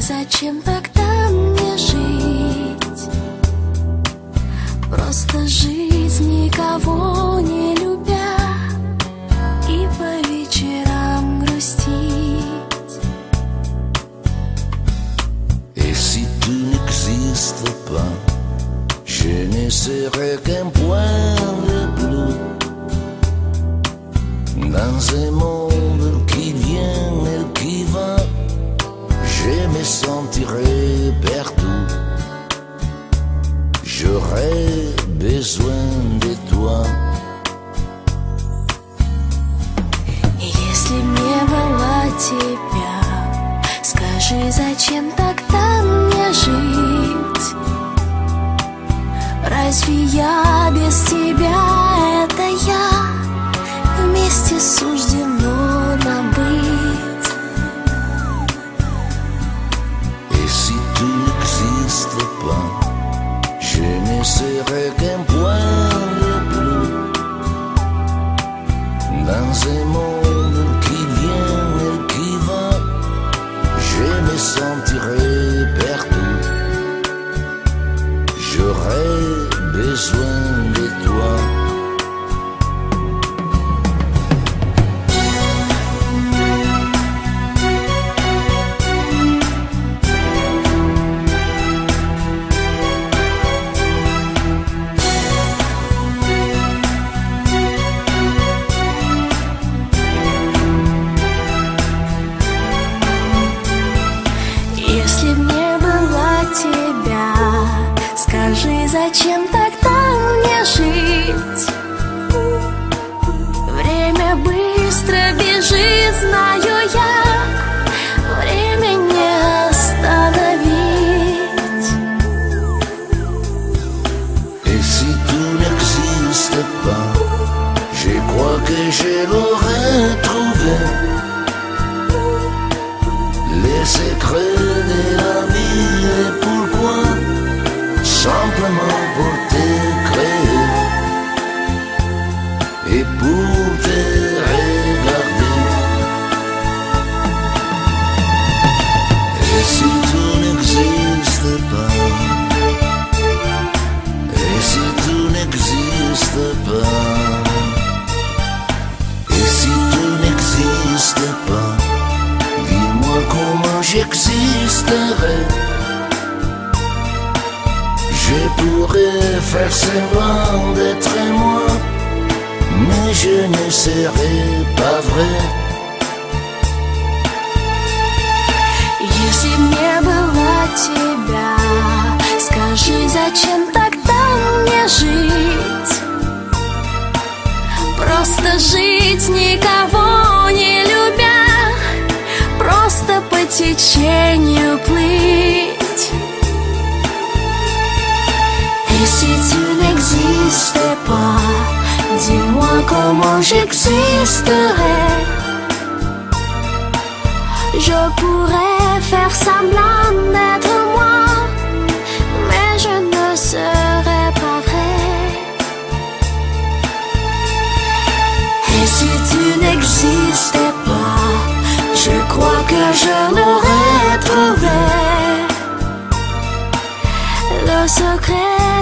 зачем тогда мне жить? Просто жить никого не любя И по вечерам грустить si tu n'existes pas, je ne serai qu'un point de bleu dans un monde qui vient sentirai perdu. J'aurai besoin de toi. Если мне была тебя, скажи, зачем тогда мне жить? Разве я без тебя me sentirai perdu. J'aurai besoin зачем тогда мне жить? Время быстро бежит, знаю я, время не остановить. Et si tu n'existes pas, je crois que je l'aurais trouvé. Les secrets j'existerai. Je pourrais faire semblant d'être moi, mais je ne serai pas vrai. течению плыть. Et si tu n'existais pas, dis-moi comment j'existerais. Je pourrais faire semblant d'être moi, Secret